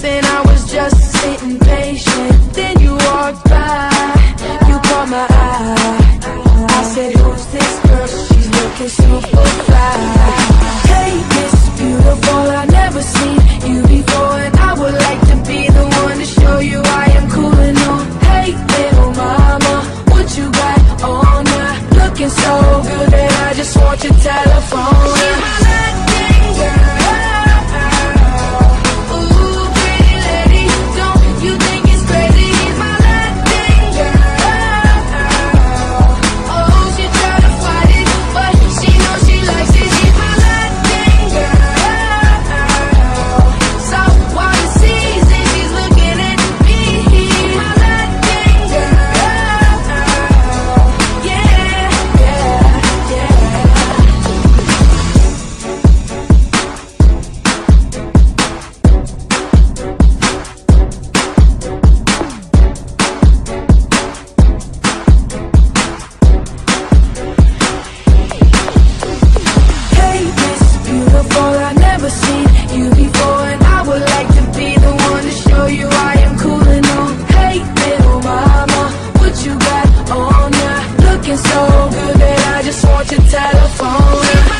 then I was just sitting patient. so good that I just want your telephone.